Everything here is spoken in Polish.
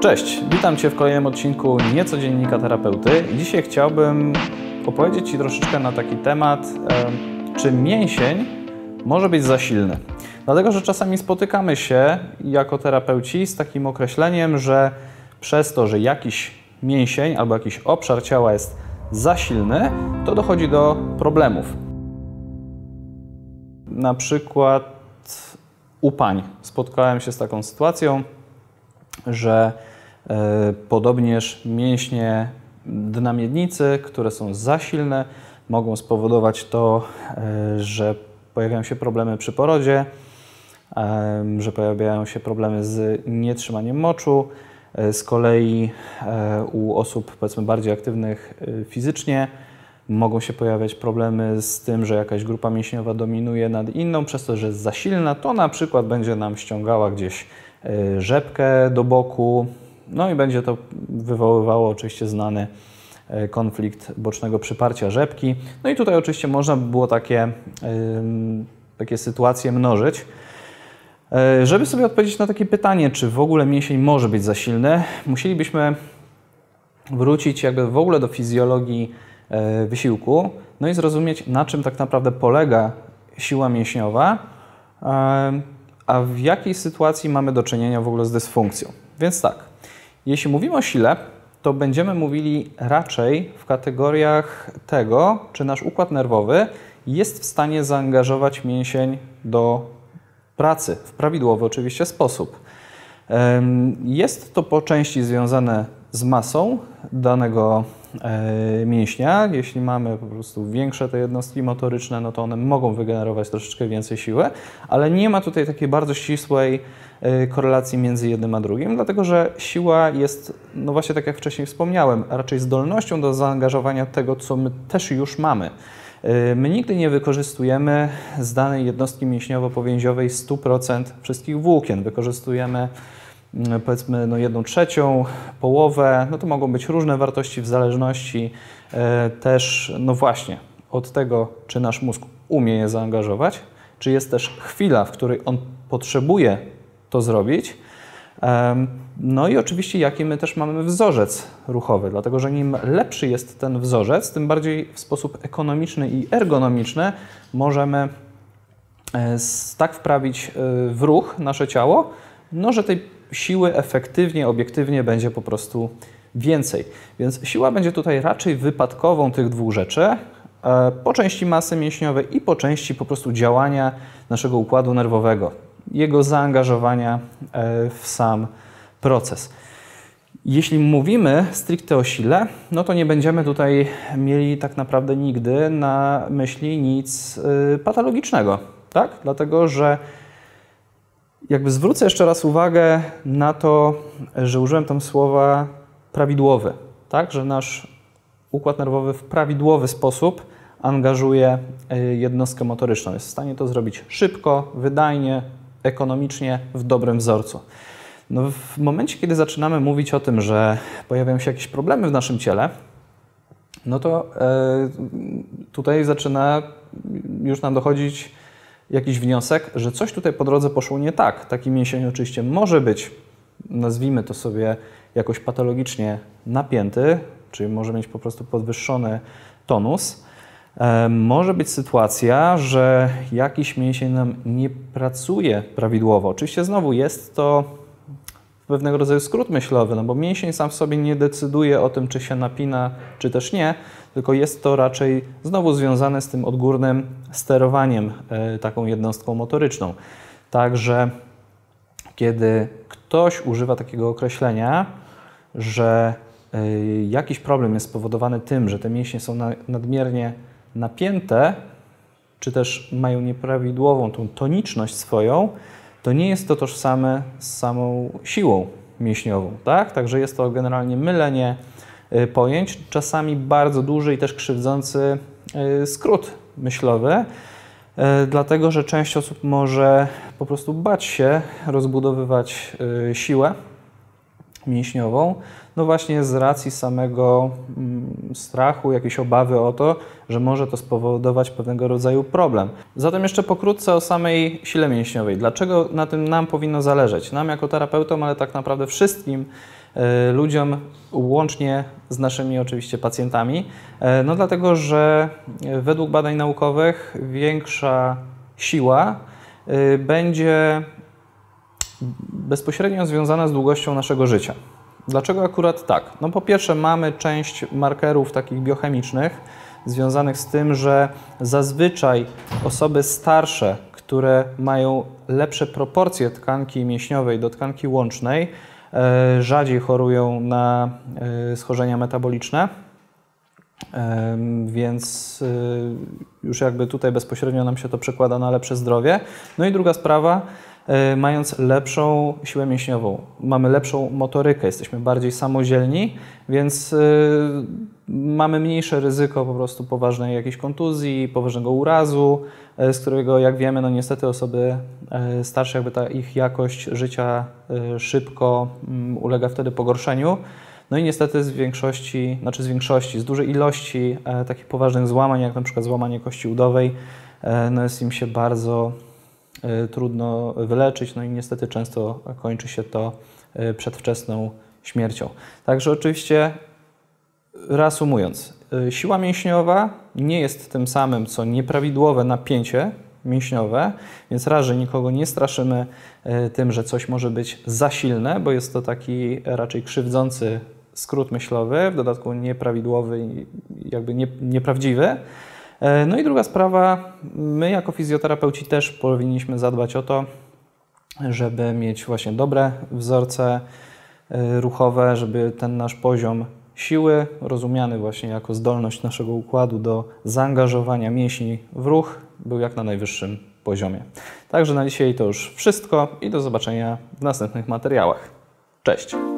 Cześć, witam Cię w kolejnym odcinku Niecodziennika Terapeuty. Dzisiaj chciałbym opowiedzieć Ci troszeczkę na taki temat, czy mięsień może być za silny. Dlatego, że czasami spotykamy się jako terapeuci z takim określeniem, że przez to, że jakiś mięsień albo jakiś obszar ciała jest za silny, to dochodzi do problemów. Na przykład u pań spotkałem się z taką sytuacją, że e, podobnież mięśnie dna miednicy, które są za silne, mogą spowodować to, e, że pojawiają się problemy przy porodzie, e, że pojawiają się problemy z nietrzymaniem moczu. Z kolei u osób powiedzmy bardziej aktywnych fizycznie mogą się pojawiać problemy z tym, że jakaś grupa mięśniowa dominuje nad inną, przez to, że jest za silna, to na przykład będzie nam ściągała gdzieś rzepkę do boku, no i będzie to wywoływało oczywiście znany e, konflikt bocznego przyparcia rzepki. No i tutaj oczywiście można by było takie, takie sytuacje mnożyć. E, żeby sobie odpowiedzieć na takie pytanie, czy w ogóle mięsień może być za silny, musielibyśmy wrócić jakby w ogóle do fizjologii e, wysiłku, no i zrozumieć, na czym tak naprawdę polega siła mięśniowa, a w jakiej sytuacji mamy do czynienia w ogóle z dysfunkcją. Więc tak, jeśli mówimy o sile, to będziemy mówili raczej w kategoriach tego, czy nasz układ nerwowy jest w stanie zaangażować mięsień do pracy w prawidłowy oczywiście sposób. Jest to po części związane z masą danego e, mięśnia. Jeśli mamy po prostu większe te jednostki motoryczne, no to one mogą wygenerować troszeczkę więcej siły, ale nie ma tutaj takiej bardzo ścisłej e, korelacji między jednym a drugim, dlatego że siła jest, no właśnie tak jak wcześniej wspomniałem, raczej zdolnością do zaangażowania tego, co my też już mamy. E, my nigdy nie wykorzystujemy z danej jednostki mięśniowo-powięziowej 100% wszystkich włókien. Wykorzystujemy powiedzmy no jedną trzecią, połowę, no to mogą być różne wartości w zależności e, też, no właśnie, od tego, czy nasz mózg umie je zaangażować, czy jest też chwila, w której on potrzebuje to zrobić. No i oczywiście, jaki my też mamy wzorzec ruchowy, dlatego że im lepszy jest ten wzorzec, tym bardziej w sposób ekonomiczny i ergonomiczny możemy e, tak wprawić e, w ruch nasze ciało, no że tej siły efektywnie, obiektywnie będzie po prostu więcej. Więc siła będzie tutaj raczej wypadkową tych dwóch rzeczy, e, po części masy mięśniowej i po części po prostu działania naszego układu nerwowego, jego zaangażowania e, w sam proces. Jeśli mówimy stricte o sile, no to nie będziemy tutaj mieli tak naprawdę nigdy na myśli nic e, patologicznego, tak? Dlatego, że jakby zwrócę jeszcze raz uwagę na to, że użyłem tam słowa prawidłowy, tak? że nasz układ nerwowy w prawidłowy sposób angażuje e, jednostkę motoryczną. Jest w stanie to zrobić szybko, wydajnie, ekonomicznie, w dobrym wzorcu. No w momencie, kiedy zaczynamy mówić o tym, że pojawiają się jakieś problemy w naszym ciele, no to e, tutaj zaczyna już nam dochodzić jakiś wniosek, że coś tutaj po drodze poszło nie tak. Taki mięsień oczywiście może być, nazwijmy to sobie jakoś patologicznie napięty, czyli może mieć po prostu podwyższony tonus. E, może być sytuacja, że jakiś mięsień nam nie pracuje prawidłowo. Oczywiście znowu jest to pewnego rodzaju skrót myślowy, no bo mięsień sam w sobie nie decyduje o tym, czy się napina, czy też nie, tylko jest to raczej znowu związane z tym odgórnym sterowaniem e, taką jednostką motoryczną. Także kiedy ktoś używa takiego określenia, że e, jakiś problem jest spowodowany tym, że te mięśnie są nadmiernie napięte, czy też mają nieprawidłową tą toniczność swoją, to nie jest to tożsame z samą siłą mięśniową. Tak? Także jest to generalnie mylenie y, pojęć, czasami bardzo duży i też krzywdzący y, skrót myślowy, y, dlatego że część osób może po prostu bać się rozbudowywać siłę mięśniową, no właśnie z racji samego mm, strachu, jakiejś obawy o to, że może to spowodować pewnego rodzaju problem. Zatem jeszcze pokrótce o samej sile mięśniowej. Dlaczego na tym nam powinno zależeć? Nam jako terapeutom, ale tak naprawdę wszystkim ludziom, łącznie z naszymi oczywiście pacjentami. No dlatego, że według badań naukowych większa siła będzie bezpośrednio związana z długością naszego życia. Dlaczego akurat tak? No po pierwsze mamy część markerów takich biochemicznych związanych z tym, że zazwyczaj osoby starsze, które mają lepsze proporcje tkanki mięśniowej do tkanki łącznej, e, rzadziej chorują na e, schorzenia metaboliczne. Więc e, już jakby tutaj bezpośrednio nam się to przekłada na lepsze zdrowie. No i druga sprawa, mając lepszą siłę mięśniową. Mamy lepszą motorykę, jesteśmy bardziej samodzielni, więc e, mamy mniejsze ryzyko po prostu poważnej jakiejś kontuzji, poważnego urazu, e, z którego jak wiemy, no niestety osoby starsze, jakby ta ich jakość życia szybko mm, ulega wtedy pogorszeniu. No i niestety z większości, znaczy z większości, z dużej ilości takich poważnych złamań, jak na przykład złamanie kości udowej, no jest im się bardzo E, trudno wyleczyć, no i niestety często kończy się to e, przedwczesną śmiercią. Także oczywiście reasumując, e, siła mięśniowa nie jest tym samym co nieprawidłowe napięcie mięśniowe, więc raczej nikogo nie straszymy tym, że coś może być za silne, bo jest to taki raczej krzywdzący skrót myślowy, w dodatku nieprawidłowy, jakby nie, nieprawdziwy. E, no i druga sprawa, my jako fizjoterapeuci też powinniśmy zadbać o to, żeby mieć właśnie dobre wzorce e, ruchowe, żeby ten nasz poziom siły, rozumiany właśnie jako zdolność naszego układu do zaangażowania mięśni w ruch, był jak na najwyższym poziomie. Także na dzisiaj to już wszystko i do zobaczenia w następnych materiałach. Cześć!